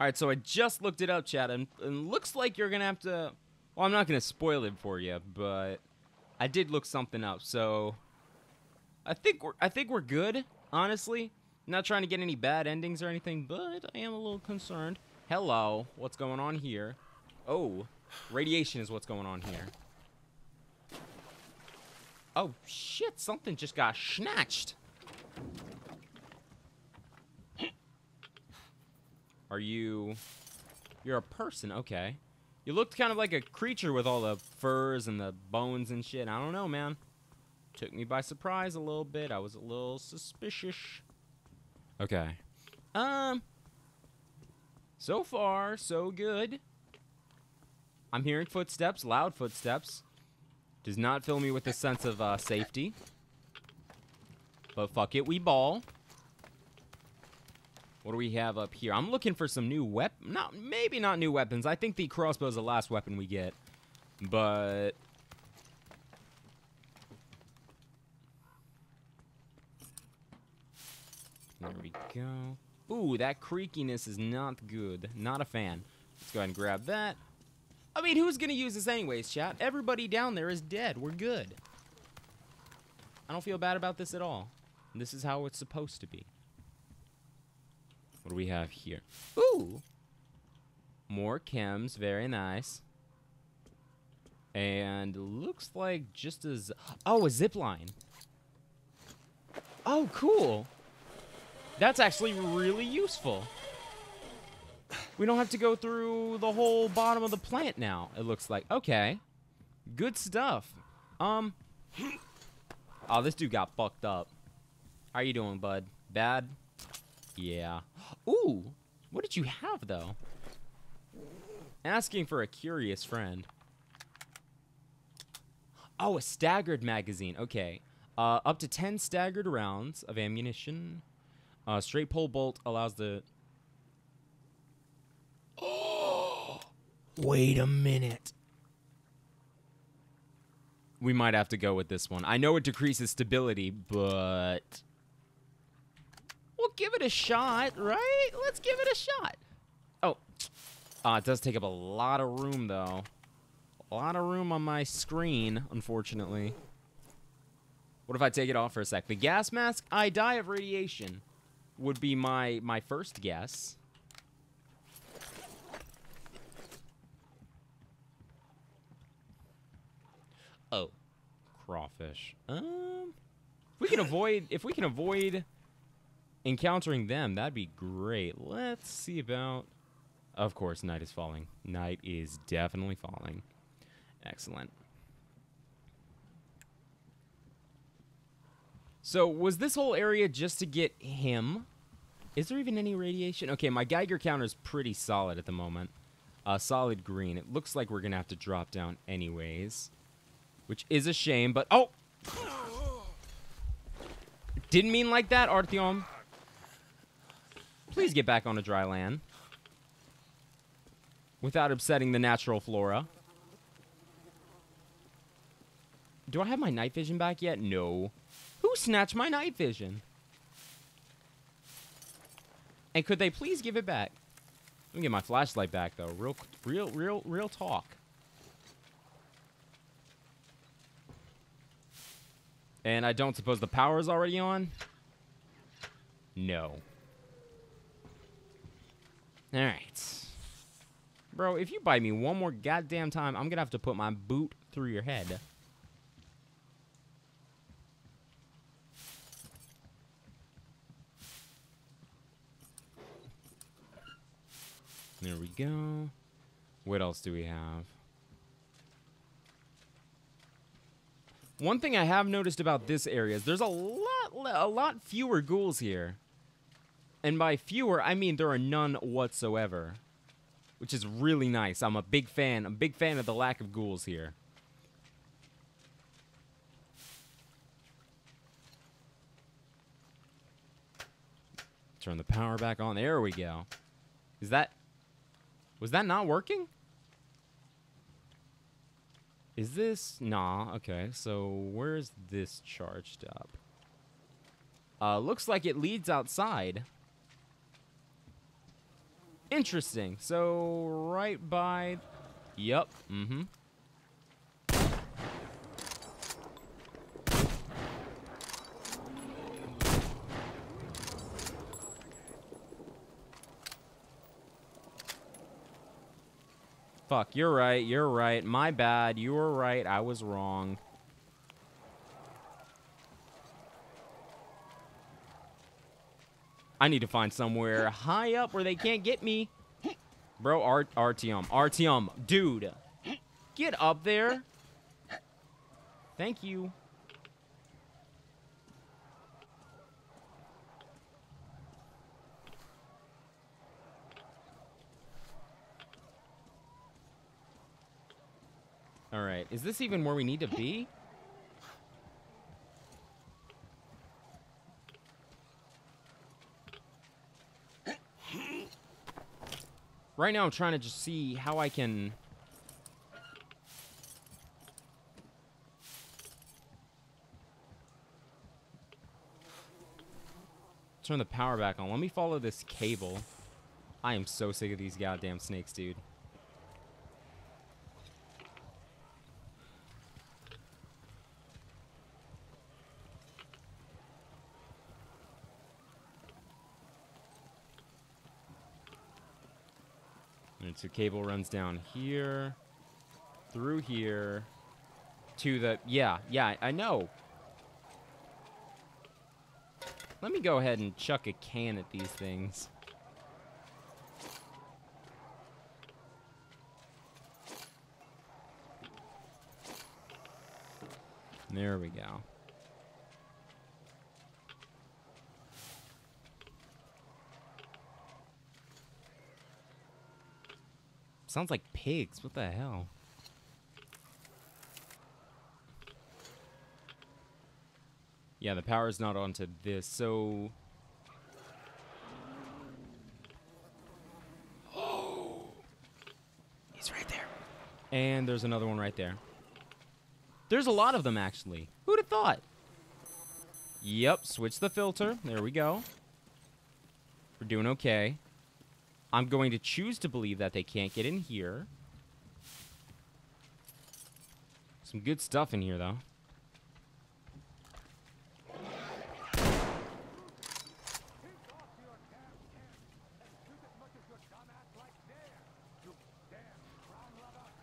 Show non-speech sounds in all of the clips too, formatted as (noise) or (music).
All right, so I just looked it up, chat, and, and looks like you're gonna have to. Well, I'm not gonna spoil it for you, but I did look something up. So I think we're I think we're good. Honestly, not trying to get any bad endings or anything, but I am a little concerned. Hello, what's going on here? Oh, radiation is what's going on here. Oh shit! Something just got snatched. Are you... You're a person, okay. You looked kind of like a creature with all the furs and the bones and shit. I don't know, man. Took me by surprise a little bit. I was a little suspicious. Okay. Um... So far, so good. I'm hearing footsteps, loud footsteps. Does not fill me with a sense of uh, safety. But fuck it, we ball. What do we have up here? I'm looking for some new weapon. Not maybe not new weapons. I think the crossbow is the last weapon we get. But there we go. Ooh, that creakiness is not good. Not a fan. Let's go ahead and grab that. I mean, who's gonna use this anyways, chat? Everybody down there is dead. We're good. I don't feel bad about this at all. This is how it's supposed to be. What do we have here? Ooh! More chems, very nice. And looks like just as... Oh, a zip line. Oh, cool. That's actually really useful. We don't have to go through the whole bottom of the plant now, it looks like. Okay. Good stuff. Um... Oh, this dude got fucked up. How you doing, bud? Bad? Yeah. Ooh, what did you have, though? Asking for a curious friend. Oh, a staggered magazine. Okay. Uh, up to 10 staggered rounds of ammunition. Uh, straight pole bolt allows the... Oh! (gasps) Wait a minute. We might have to go with this one. I know it decreases stability, but... Give it a shot, right? Let's give it a shot. Oh. Uh, it does take up a lot of room, though. A lot of room on my screen, unfortunately. What if I take it off for a sec? The gas mask, I die of radiation, would be my, my first guess. Oh. Crawfish. Um... We can avoid... If we can avoid encountering them, that'd be great. Let's see about... Of course, night is falling. Night is definitely falling. Excellent. So, was this whole area just to get him? Is there even any radiation? Okay, my Geiger counter is pretty solid at the moment. Uh, solid green. It looks like we're going to have to drop down anyways. Which is a shame, but... Oh! Didn't mean like that, Artyom. Please get back on a dry land. Without upsetting the natural flora. Do I have my night vision back yet? No. Who snatched my night vision? And could they please give it back? Let me get my flashlight back though. Real, real, real, real talk. And I don't suppose the power is already on? No. Alright. Bro, if you bite me one more goddamn time, I'm gonna have to put my boot through your head. There we go. What else do we have? One thing I have noticed about this area is there's a lot, a lot fewer ghouls here. And by fewer, I mean there are none whatsoever. Which is really nice. I'm a big fan. I'm a big fan of the lack of ghouls here. Turn the power back on. There we go. Is that... Was that not working? Is this... Nah, okay. So, where's this charged up? Uh, looks like it leads outside. Interesting. So, right by... Yep. Mm-hmm. Fuck, you're right, you're right. My bad, you were right, I was wrong. I need to find somewhere high up where they can't get me. Bro, Ar Artyom. Artyom, dude. Get up there. Thank you. Alright, is this even where we need to be? Right now I'm trying to just see how I can... Turn the power back on. Let me follow this cable. I am so sick of these goddamn snakes, dude. So cable runs down here, through here, to the... Yeah, yeah, I know. Let me go ahead and chuck a can at these things. There we go. Sounds like pigs. What the hell? Yeah, the power's not onto this, so... Oh! (gasps) He's right there. And there's another one right there. There's a lot of them, actually. Who'd have thought? Yep, switch the filter. There we go. We're doing okay. I'm going to choose to believe that they can't get in here. Some good stuff in here, though.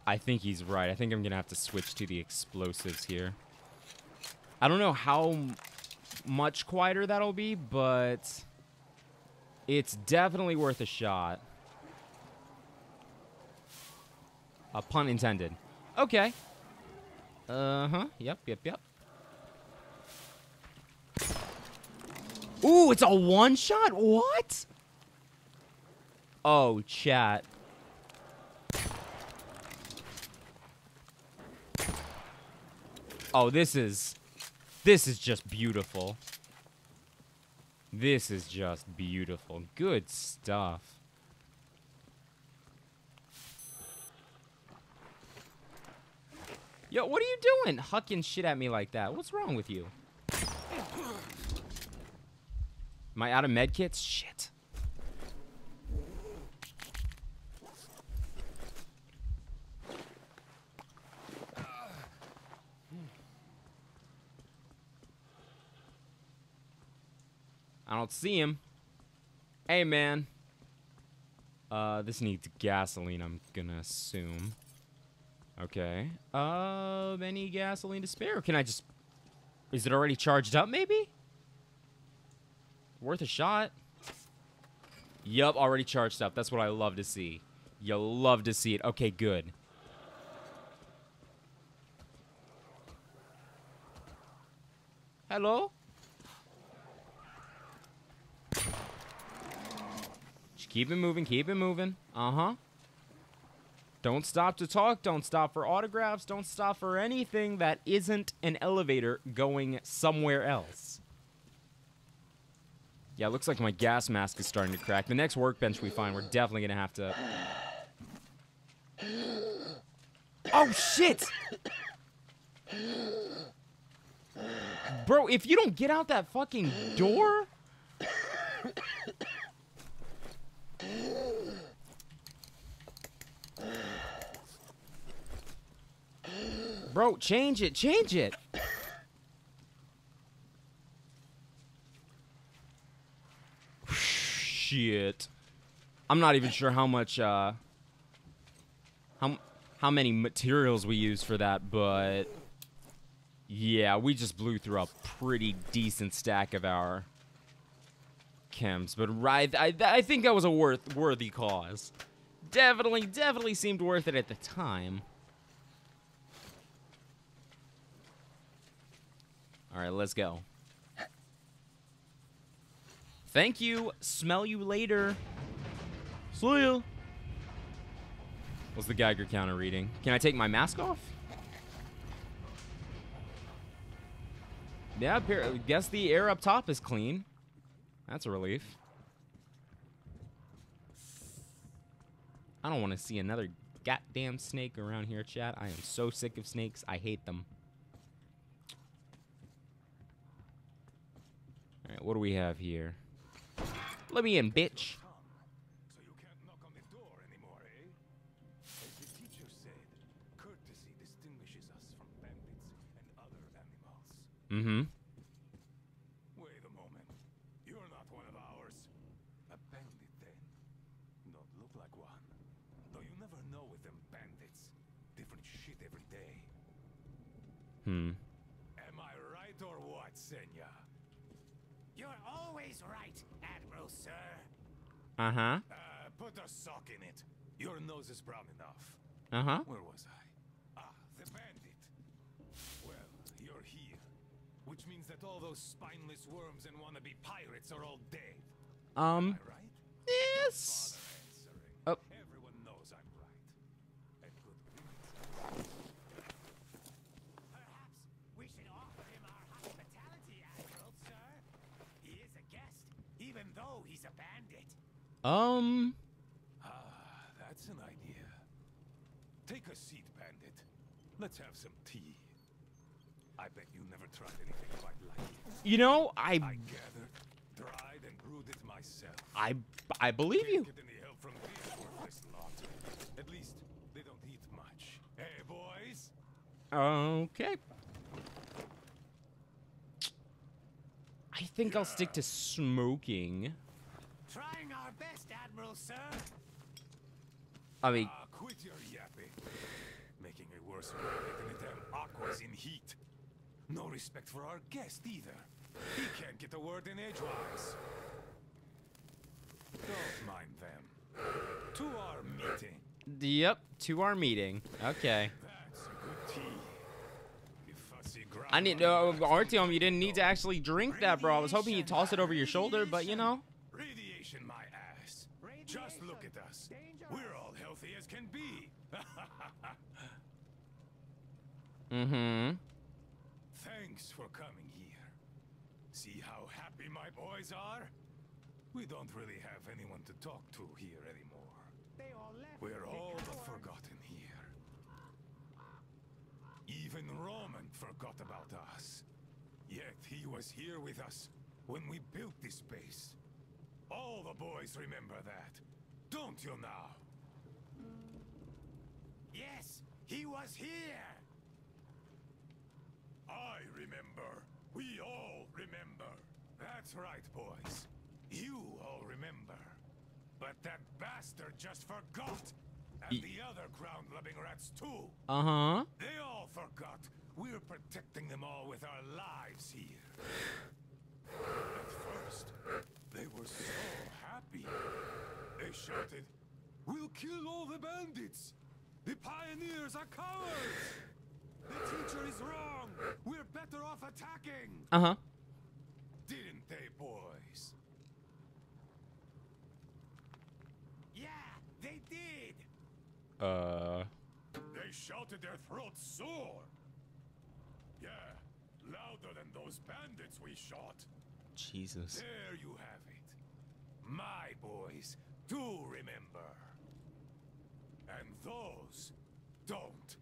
I think he's right. I think I'm going to have to switch to the explosives here. I don't know how much quieter that'll be, but... It's definitely worth a shot. A pun intended. Okay. Uh-huh. Yep, yep, yep. Ooh, it's a one-shot? What? Oh, chat. Oh, this is... This is just beautiful. This is just beautiful. Good stuff. Yo, what are you doing? Hucking shit at me like that. What's wrong with you? Am I out of medkits? Shit. I don't see him. Hey, man. Uh, this needs gasoline, I'm gonna assume. Okay. Uh, any gasoline to spare? Can I just... Is it already charged up, maybe? Worth a shot. Yup, already charged up. That's what I love to see. You love to see it. Okay, good. Hello? Keep it moving, keep it moving. Uh-huh. Don't stop to talk, don't stop for autographs, don't stop for anything that isn't an elevator going somewhere else. Yeah, looks like my gas mask is starting to crack. The next workbench we find, we're definitely going to have to... (sighs) Oh, shit! Bro, if you don't get out that fucking door... (coughs) (coughs) (coughs) Bro, change it, change it. Shit. I'm not even sure how much, uh, how, how many materials we use for that, but yeah, we just blew through a pretty decent stack of our chems. But right, I, I think that was a worth worthy cause. Definitely, definitely seemed worth it at the time. All right, let's go. Thank you. Smell you later. See ya. What's the Geiger counter reading? Can I take my mask off? Yeah, guess the air up top is clean. That's a relief. I don't want to see another goddamn snake around here, chat. I am so sick of snakes. I hate them. Alright, what do we have here? Let me in, bitch. So you can't knock on the door anymore, eh? As the teacher said, courtesy distinguishes us from bandits and other animals. Mm-hmm. Wait a moment. You're not one of ours. A bandit, then. Don't look like one. Though you never know with them bandits. Different shit every day. Hmm. Am I right or what, Senya? You're always right, Admiral Sir. Uh-huh. Uh, put a sock in it. Your nose is brown enough. Uh-huh. Where was I? Ah, the bandit. Well, you're here. Which means that all those spineless worms and wannabe pirates are all dead. Um, right? yes. Father. Oh. Everyone knows I'm right. And good riddance. Perhaps we should offer him our hospitality, Admiral Sir. He is a guest, even though he's a bandit. Um, Ah, that's an idea. Take a seat, bandit. Let's have some tea. I bet you never tried anything quite like it. you know, I, I gathered, dried, and brewed it myself. I, I believe you. Get any help from this worthless lot. At least, they don't eat much. Hey, boys? Okay. I think I'll stick to smoking. Best, Admiral Sir. I mean, Ah, quit your yapping. Making it worse letting the damn aquas in heat. No respect for our guest either. He can't get a word in edgewise. Don't mind them. To our meeting. yep, to our meeting. Okay. That's a good tea. You fussy I need, uh, Artyom, you didn't need to actually drink that, bro. I was hoping you'd toss it over your shoulder, but you know. Radiation. Just look at us. We're all healthy as can be. (laughs) Mm-hmm. Thanks for coming here. See how happy my boys are? We don't really have anyone to talk to here anymore. All. We're all but forgotten here. Even Roman forgot about us. Yet he was here with us when we built this base. All the boys remember that. Don't you now? Yes, he was here. I remember. We all remember. That's right, boys. You all remember. But that bastard just forgot. And the other ground-loving rats too. Uh-huh. They all forgot. We're protecting them all with our lives here. At first, they were so happy. They shouted, We'll kill all the bandits! The pioneers are cowards! The teacher is wrong! We're better off attacking! Uh-huh. Didn't they, boys? Yeah, they did. Uh... They shouted their throats sore! Yeah, louder than those bandits we shot. Jesus. There you have it. My boys do remember. And those don't.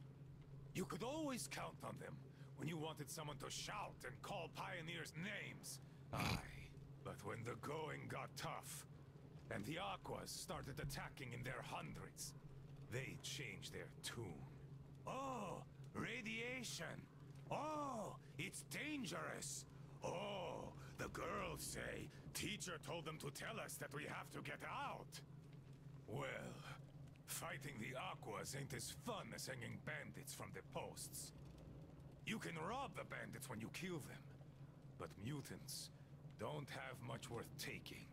You could always count on them when you wanted someone to shout and call pioneers names. Aye, but when the going got tough, and the Aquas started attacking in their hundreds, they changed their tune. Oh, Radiation. Oh, it's dangerous. Oh, the girls say teacher told them to tell us that we have to get out. Well, fighting the Aquas ain't as fun as hanging bandits from the posts. You can rob the bandits when you kill them, but mutants don't have much worth taking.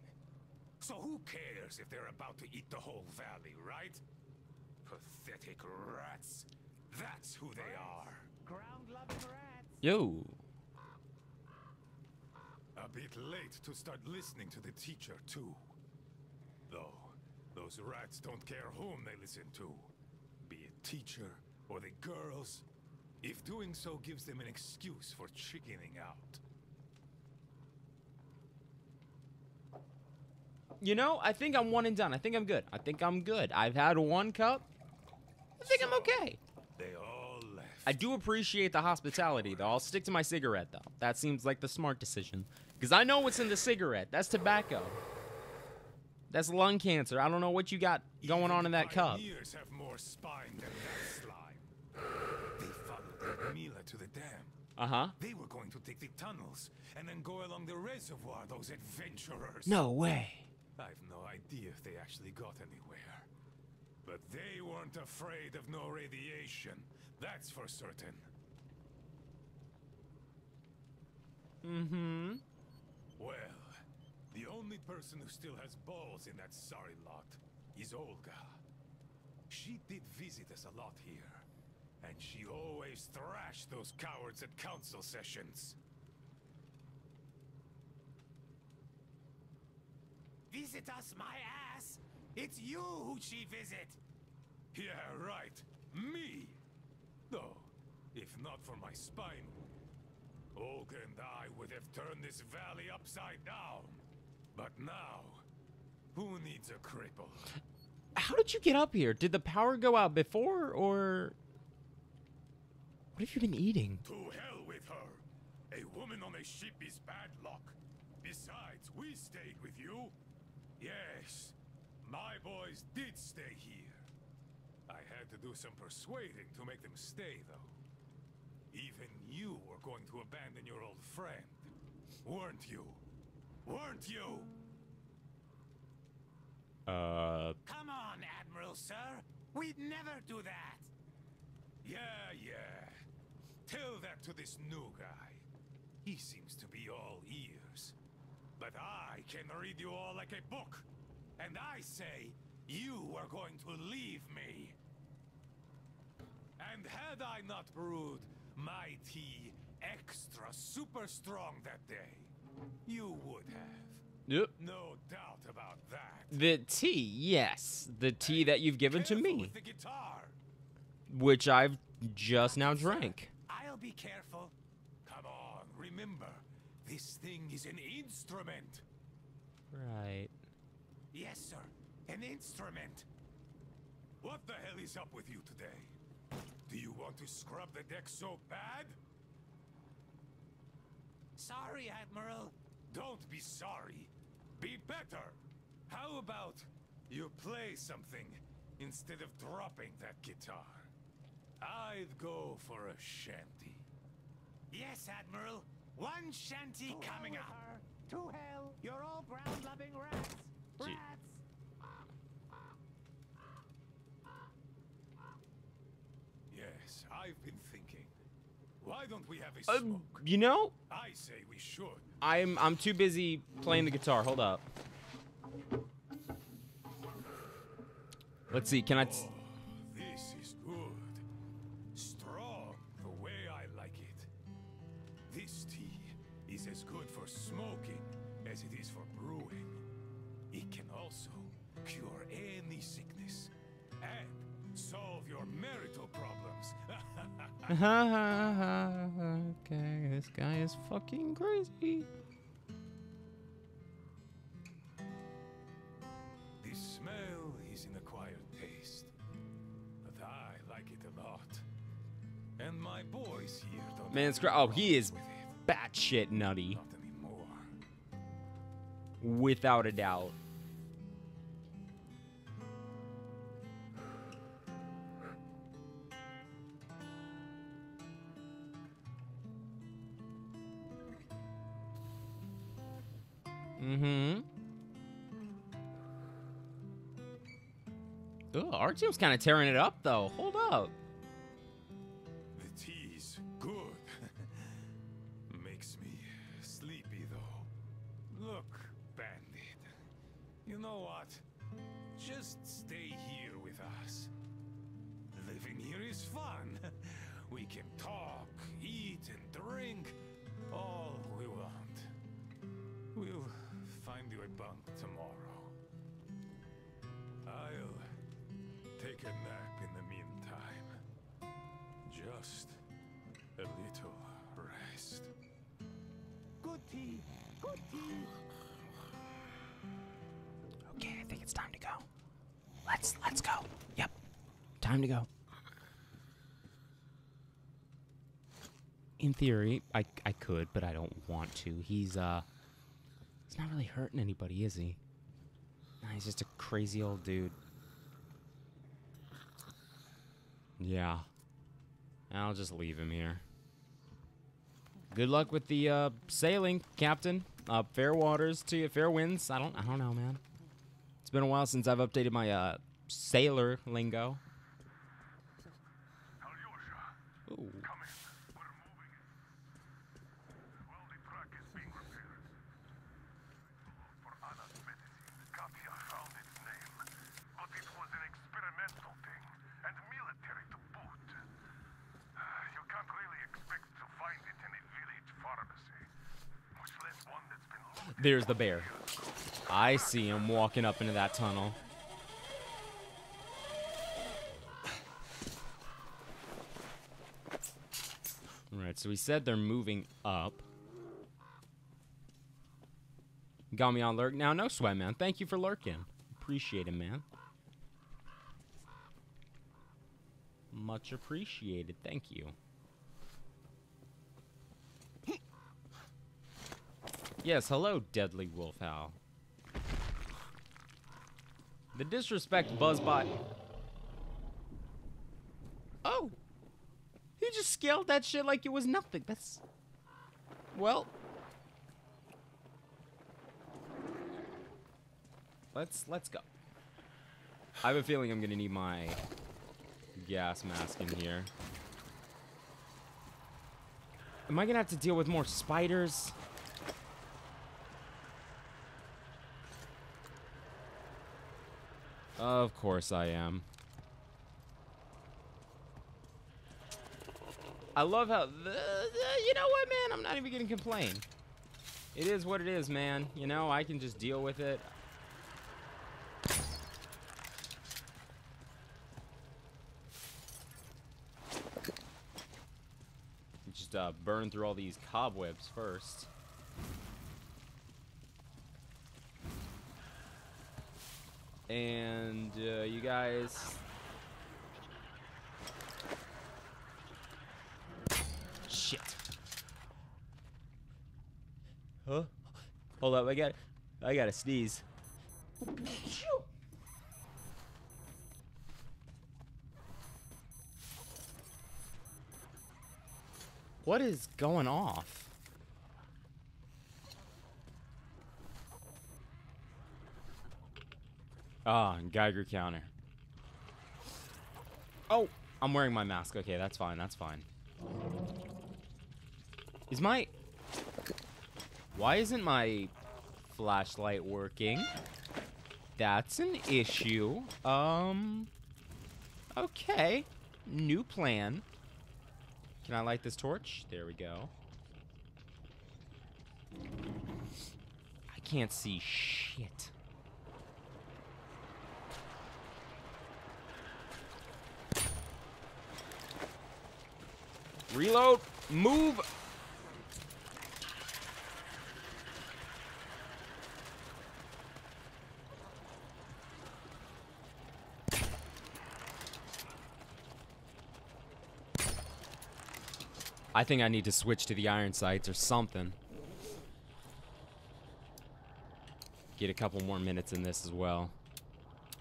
So who cares if they're about to eat the whole valley, right? Pathetic rats. That's who they are. Ground-loving rats. Yo. A bit late to start listening to the teacher, too. Though, those rats don't care whom they listen to. Be it teacher or the girls. If doing so gives them an excuse for chickening out. You know, I think I'm one and done. I think I'm good. I think I'm good. I've had one cup. I think I'm okay. They all left. I do appreciate the hospitality, though. I'll stick to my cigarette, though. That seems like the smart decision. Because I know what's in the cigarette. That's tobacco. That's lung cancer. I don't know what you got going Even on in that cup. Pioneers have more spine than that slime. They followed Mila to the dam. Uh huh. They were going to take the tunnels and then go along the reservoir, those adventurers. No way. I've no idea if they actually got anywhere. But they weren't afraid of no radiation. That's for certain. Mm hmm. Well, the only person who still has balls in that sorry lot is Olga. She did visit us a lot here, and she always thrashed those cowards at council sessions. Visit us, my ass. It's you who she visit. Yeah, right. Me! Though, if not for my spine Olga and I would have turned this valley upside down. But now, who needs a cripple? How did you get up here? Did the power go out before, or. What have you been eating? To hell with her! A woman on a ship is bad luck. Besides, we stayed with you. Yes, my boys did stay here. I had to do some persuading to make them stay, though. Even you were going to abandon your old friend, weren't you? Weren't you? Uh. Come on, Admiral, sir. We'd never do that. Yeah, yeah. Tell that to this new guy. He seems to be all ears. But I can read you all like a book. And I say, you are going to leave me. And had I not brewed my tea extra super strong that day, you would have. Yep. No doubt about that. The tea, yes. The tea that you've given to me, with the guitar. which I've just now drank. I'll be careful. Come on, remember, this thing is an instrument. Right. Yes, sir. An instrument. What the hell is up with you today? Do you want to scrub the deck so bad? Sorry, Admiral. Don't be sorry. Be better. How about you play something instead of dropping that guitar? I'd go for a shanty. Yes, Admiral. One shanty coming up. To hell. You're all ground-loving rats. Gee. Rats. Yes, I've been thinking. Why don't we have a Uh, smoke? you know, I say we should. I'm I'm too busy playing the guitar. Hold up. Let's see. Can I? Oh, this is good. Strong, the way I like it. This tea is as good for smoking as it is for brewing. It can also cure any sickness and solve your marital problems. (laughs) okay, this guy is fucking crazy. the smell is an acquired taste, but I like it a lot. And my boys here don't. Man, oh, he is batshit nutty, without a doubt. Mm-hmm. Ooh, kind of tearing it up, though. Hold up. Just a little rest. Good tea. Good tea. Okay, I think it's time to go. Let's let's go. Yep. Time to go. In theory, I I could, but I don't want to. He's uh he's not really hurting anybody, is he? Nah, he's just a crazy old dude. Yeah. I'll just leave him here. Good luck with the uh, sailing, Captain. Uh, fair waters to you, fair winds. I don't, I don't know, man. It's been a while since I've updated my uh, sailor lingo. Alyosha, Ooh. come in. We're moving. Well, the truck is being repaired. For Anna's medicine, Katya found its name. But it was an experimental thing, and military to boot. Uh, You can't really expect to find it in a village pharmacy. Much less one that's been looted There's the bear. I see him walking up into that tunnel. Alright, so we said they're moving up. Got me on lurk. Now, no sweat, man. Thank you for lurking. Appreciate it, man. Much appreciated. Thank you. Yes, hello, Deadly Wolfhowl. The disrespect Buzzbot. Oh! He just scaled that shit like it was nothing. That's. Well. Let's let's go. I have a feeling I'm gonna need my gas mask in here. Am I gonna have to deal with more spiders? Of course I am. I love how the, you know what, man? I'm not even gonna complain. It is what it is, man. You know, I can just deal with it. Just uh, burn through all these cobwebs first. And uh, you guys. Shit. Huh? Hold up, I got, I got to sneeze. What is going off? Ah, Geiger counter. Oh, I'm wearing my mask. Okay, that's fine. That's fine. Is my... Why isn't my flashlight working? That's an issue. Um... Okay. New plan. Can I light this torch? There we go. I can't see shit. Reload. Move. I think I need to switch to the iron sights or something. Get a couple more minutes in this as well.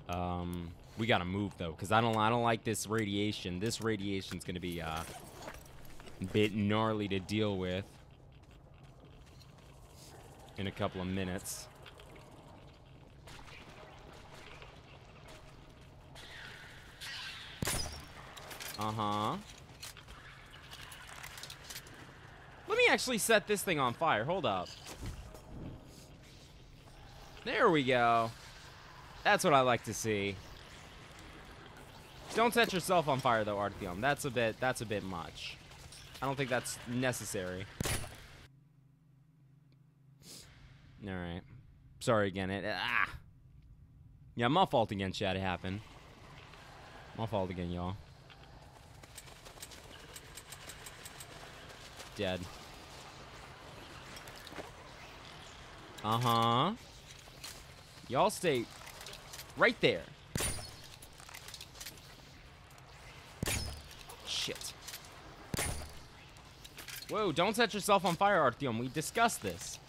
Um, we gotta move though, cause I don't I don't like this radiation. This radiation's gonna be uh, bit gnarly to deal with in a couple of minutes. Uh-huh. Let me actually set this thing on fire. Hold up. There we go. That's what I like to see. Don't set yourself on fire though, Artyom. That's a bit that's a bit much. I don't think that's necessary. Alright. Sorry again. It, ah. Yeah, my fault again, Chad. It happened. My fault again, y'all. Dead. Uh-huh. Y'all stay right there. Shit. Whoa, don't set yourself on fire, Artyom. We discussed this.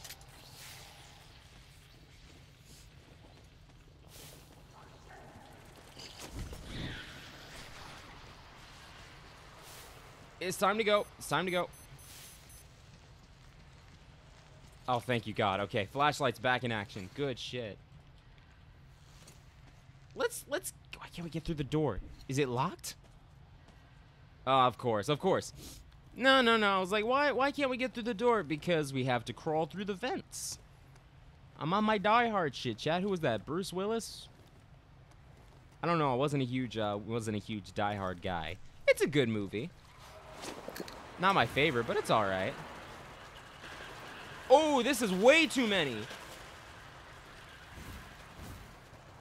It's time to go. It's time to go. Oh, thank you, God. Okay, flashlight's back in action. Good shit. Let's, let's, why can't we get through the door? Is it locked? Oh, of course, of course. No, no, no. I was like, why, why can't we get through the door? Because we have to crawl through the vents. I'm on my Die Hard shit, chat. Who was that? Bruce Willis? I don't know. I wasn't a huge, uh, wasn't a huge Die Hard guy. It's a good movie. Not my favorite, but it's all right. Oh, this is way too many.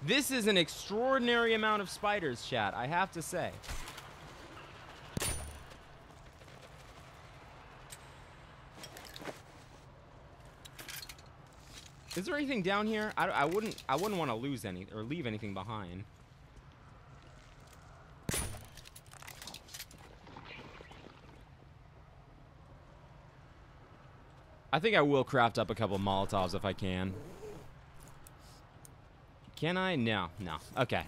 This is an extraordinary amount of spiders, chat, I have to say. Is there anything down here? I, I wouldn't I wouldn't want to lose any or leave anything behind. I think I will craft up a couple Molotovs if I can. Can I? No, no. Okay.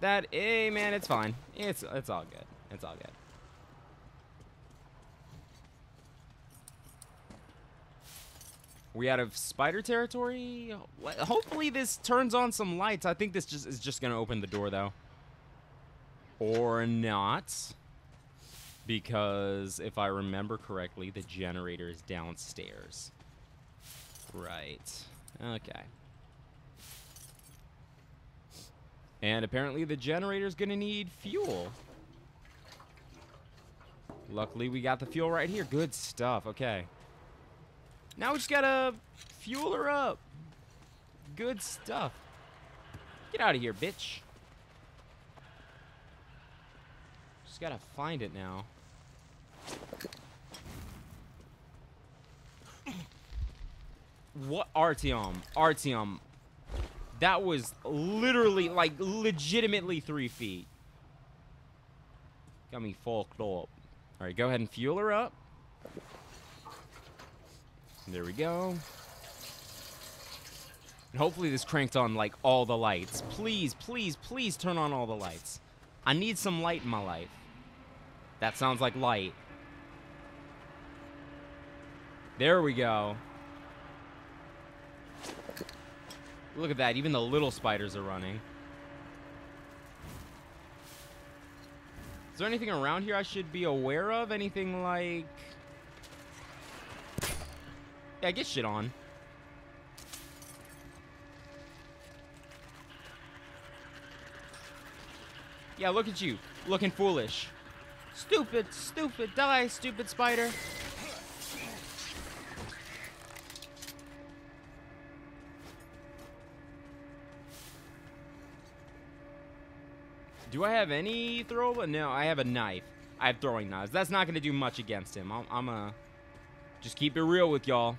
That, hey man, it's fine. It's it's all good. It's all good. We out of spider territory? Hopefully this turns on some lights. I think this just is just gonna open the door though. Or not. Because if I remember correctly, the generator is downstairs. Right. Okay. And apparently the generator's gonna need fuel. Luckily we got the fuel right here. Good stuff. Okay. Now we just gotta fuel her up. Good stuff. Get out of here, bitch. Just gotta find it now. What Artyom? Artyom. That was literally, like, legitimately three feet. Got me fucked up. Alright, go ahead and fuel her up. There we go. And hopefully this cranked on, like, all the lights. Please, please, please turn on all the lights. I need some light in my life. That sounds like light. There we go. Look at that. Even the little spiders are running. Is there anything around here I should be aware of? Anything like... Yeah, get shit on. Yeah, look at you. Looking foolish. Stupid, stupid, die, stupid spider. Do I have any throw? No, I have a knife. I have throwing knives. That's not going to do much against him. I'm, I'm uh, just keep it real with y'all.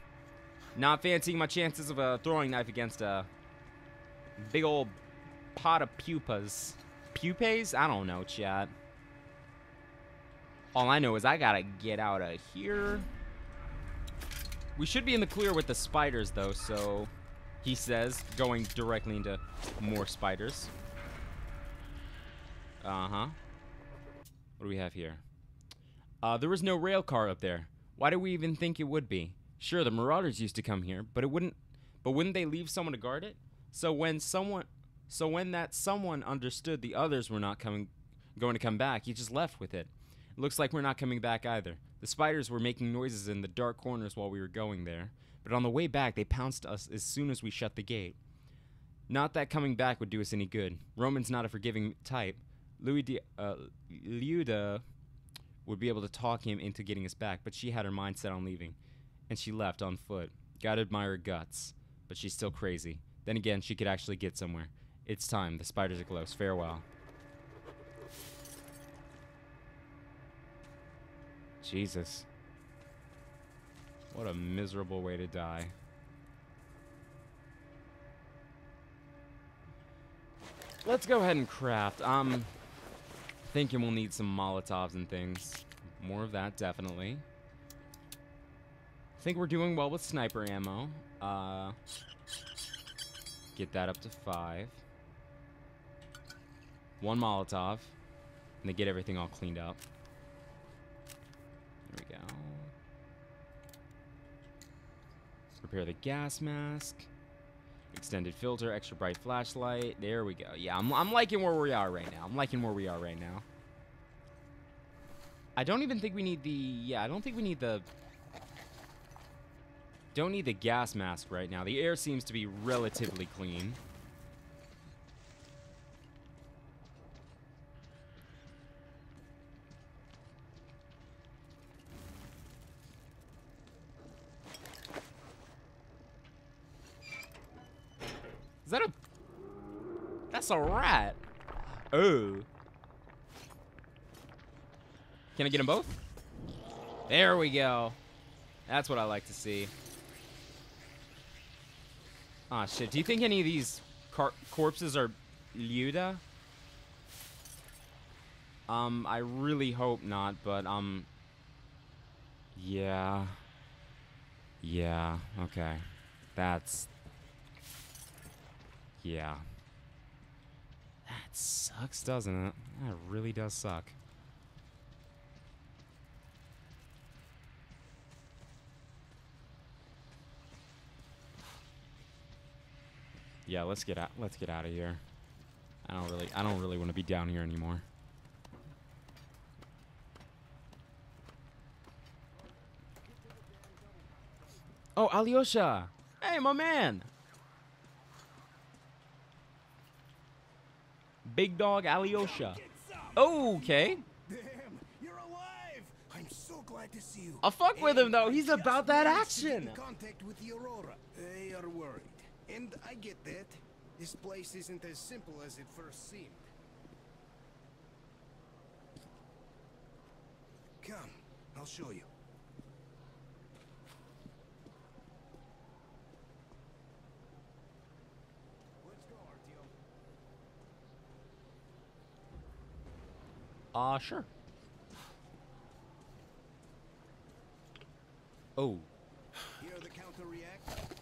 Not fancying my chances of a throwing knife against a big old pot of pupas. Pupaes? I don't know, chat. All I know is I gotta get out of here. We should be in the clear with the spiders, though, so... He says, going directly into more spiders. Uh-huh. What do we have here? Uh, there was no rail car up there. Why do we even think it would be? Sure, the marauders used to come here, but it wouldn't... But wouldn't they leave someone to guard it? So when someone... So when that someone understood the others were not coming... going to come back. He just left with it. Looks like we're not coming back either. The spiders were making noises in the dark corners while we were going there, but on the way back, they pounced us as soon as we shut the gate. Not that coming back would do us any good. Roman's not a forgiving type. Louis de, uh, Liuda would be able to talk him into getting us back, but she had her mind set on leaving, and she left on foot. Gotta admire her guts, but she's still crazy. Then again, she could actually get somewhere. It's time. The spiders are close. Farewell. Jesus. What a miserable way to die. Let's go ahead and craft. Um, thinking we'll need some Molotovs and things. More of that, definitely. Think we're doing well with sniper ammo. Uh, get that up to five. One Molotov. And they get everything all cleaned up. There we go. Repair the gas mask. Extended filter, extra bright flashlight. There we go. Yeah, I'm, I'm liking where we are right now. I'm liking where we are right now. I don't even think we need the... Yeah, I don't think we need the... Don't need the gas mask right now. The air seems to be relatively clean. Is that a... That's a rat. Oh. Can I get them both? There we go. That's what I like to see. Ah, shit. Do you think any of these corpses are Liuda? Um, I really hope not, but, um... Yeah. Yeah, okay. That's... Yeah. That sucks, doesn't it? That really does suck. Yeah, let's get out. Let's get out of here. I don't really. I don't really want to be down here anymore. Oh, Alyosha! Hey, my man! Big dog Alyosha. Oh, okay. Damn, you're alive! I'm so glad to see you. I'll fuck with him though. He's about that managed to get action. Contact with the Aurora. They are worried, and I get that. This place isn't as simple as it first seemed. Come, I'll show you. Let's go, Artyom. Uh, sure. Oh, Hear the counter react?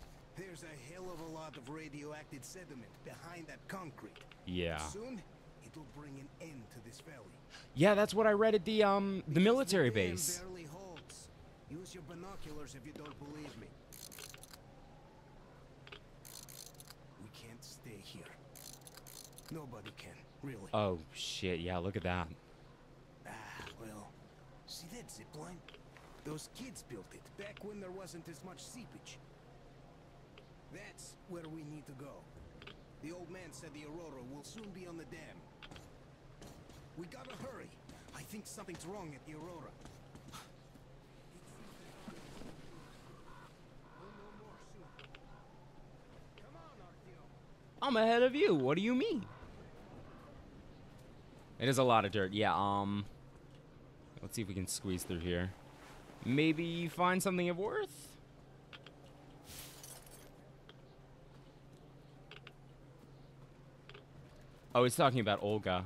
There's a hell of a lot of radioactive sediment behind that concrete. yeah. Soon, it'll bring an end to this valley. Yeah, that's what I read at the um the military the base. barely holds. Use your binoculars if you don't believe me. We can't stay here. Nobody can, really. Oh shit! Yeah, look at that. Ah, well, see that zip line? Those kids built it back when there wasn't as much seepage. That's where we need to go. The old man said the Aurora will soon be on the dam. We gotta hurry. I think something's wrong at the Aurora. I'm ahead of you. What do you mean? It is a lot of dirt. Yeah. Um. Let's see if we can squeeze through here. Maybe find something of worth. Oh, he's talking about Olga.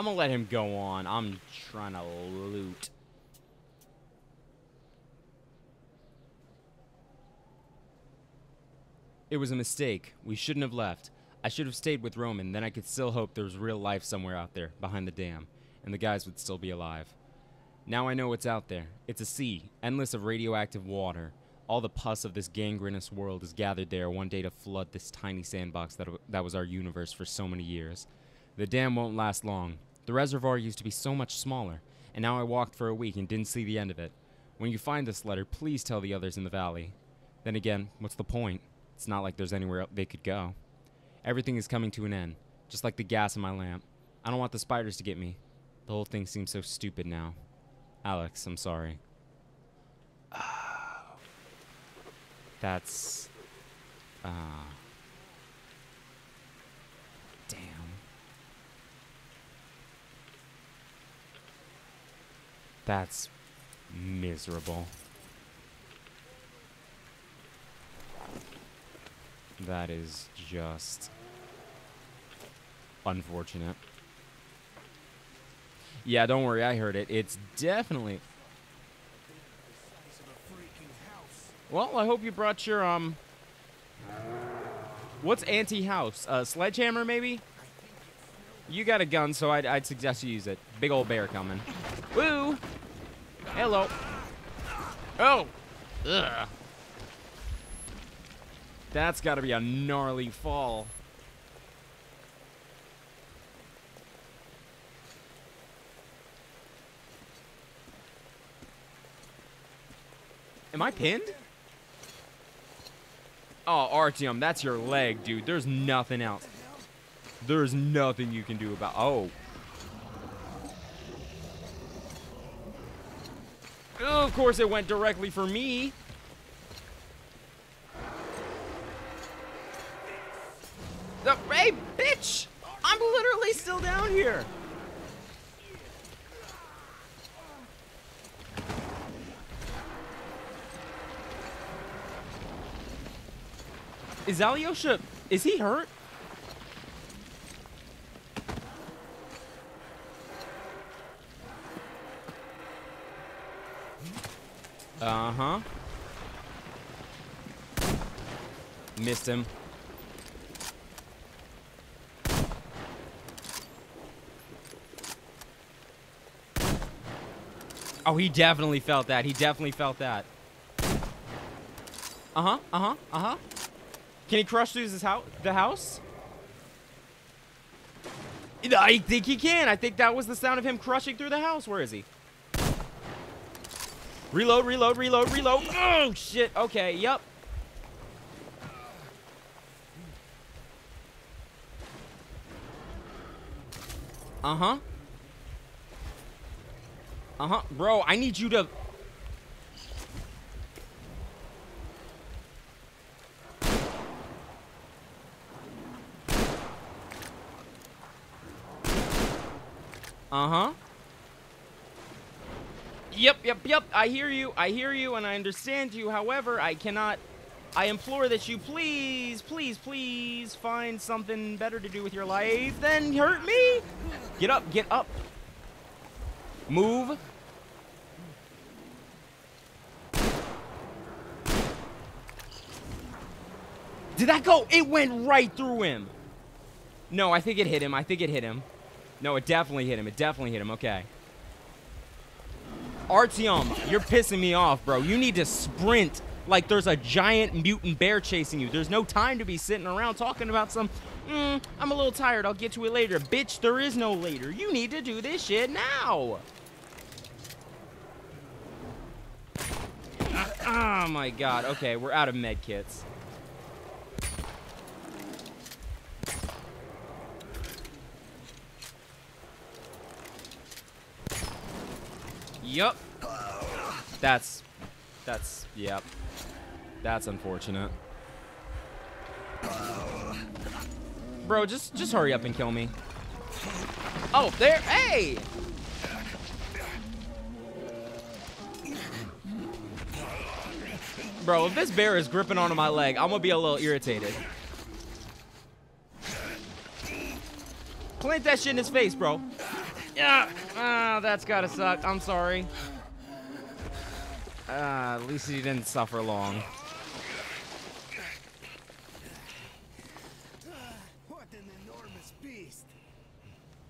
I'm gonna let him go on. I'm trying to loot. It was a mistake. We shouldn't have left. I should have stayed with Roman, then I could still hope there was real life somewhere out there, behind the dam, and the guys would still be alive. Now I know what's out there. It's a sea, endless of radioactive water. All the pus of this gangrenous world is gathered there one day to flood this tiny sandbox that, that was our universe for so many years. The dam won't last long. The reservoir used to be so much smaller, and now I walked for a week and didn't see the end of it. When you find this letter, please tell the others in the valley. Then again, what's the point? It's not like there's anywhere they could go. Everything is coming to an end, just like the gas in my lamp. I don't want the spiders to get me. The whole thing seems so stupid now. Alex, I'm sorry. (sighs) That's. Uh. Damn. That's miserable. That is just unfortunate. Yeah, don't worry, I heard it. It's definitely. Well, I hope you brought your um. What's anti-house? Uh, sledgehammer, maybe? You got a gun, so I'd, I'd suggest you use it. Big old bear coming. Woo! Hello. Oh! Ugh. That's got to be a gnarly fall. Am I pinned? Oh, Artyom, that's your leg, dude. There's nothing else. There's nothing you can do about. Oh. Oh, of course, it went directly for me. The, hey, bitch! I'm literally still down here. Is Alyosha, is he hurt? Uh-huh. Missed him. Oh, he definitely felt that. He definitely felt that. Uh-huh, uh-huh, uh-huh. Can he crush through his house? The house? I think he can. I think that was the sound of him crushing through the house. Where is he? Reload, reload, reload, reload. Oh, shit. Okay, yep. Uh-huh. Uh-huh. Bro, I need you to... Uh-huh. Yep. I hear you. I hear you and I understand you. However, I cannot... I implore that you please, please, please find something better to do with your life than hurt me. Get up, get up. Move. Did that go? It went right through him. No, I think it hit him. I think it hit him. No, it definitely hit him. It definitely hit him. Okay. Artyom, you're pissing me off, bro. You need to sprint like there's a giant mutant bear chasing you. There's no time to be sitting around talking about some, mm, I'm a little tired. I'll get to it later. Bitch, there is no later. You need to do this shit now. Oh my god. Okay, we're out of med Yup. That's that's yep. That's unfortunate. Bro, just just hurry up and kill me. Oh, there. Hey! Bro, if this bear is gripping onto my leg, I'm gonna be a little irritated. Plant that shit in his face, bro. Yeah. Ah, that's gotta suck. I'm sorry. Ah, at least he didn't suffer long. What an enormous beast.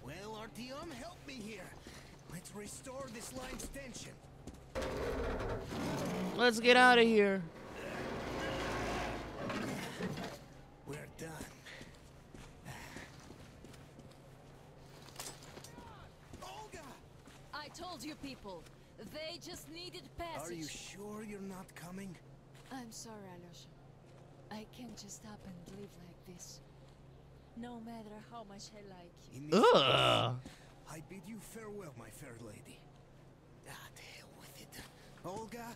Well, Artyom, help me here. Let's restore this line's tension. Let's get out of here. We're done. Olga! I told you people, they just needed passage. Are you sure you're not coming? I'm sorry, Alyosha. I can't just stop and live like this. No matter how much I like you. In this Ugh. I bid you farewell, my fair lady. Ah, the hell with it. Olga,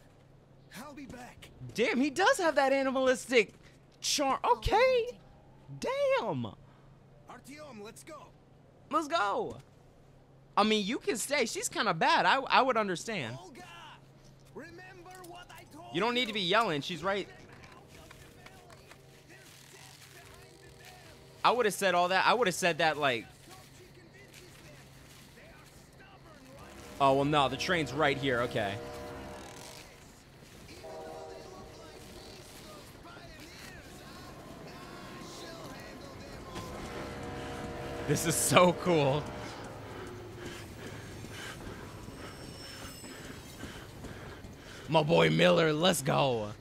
I'll be back. Damn, he does have that animalistic charm. Okay. Damn. Artyom, let's go. Let's go. I mean, you can stay. She's kind of bad. I, I would understand. Olga! Remember what I told You don't need to be yelling. She's right. I would have said all that. I would have said that like, oh well, no, the train's right here. Okay. This is so cool. My boy Miller, let's go.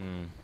Anna